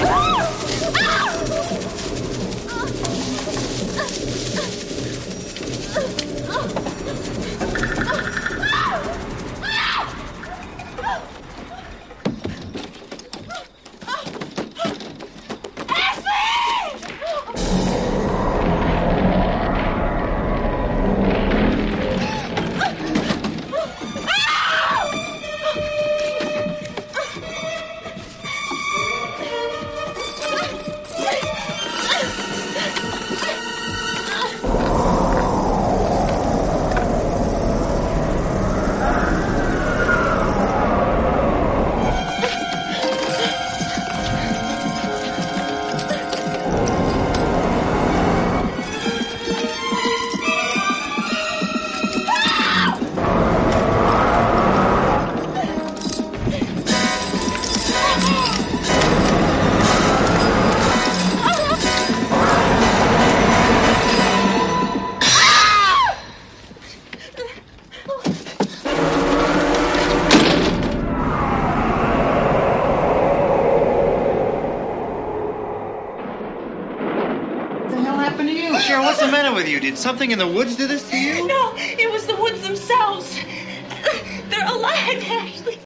Ah! the hell happened to you? Cheryl, what's the matter with you? Did something in the woods do this to you? No, it was the woods themselves. They're alive, Ashley.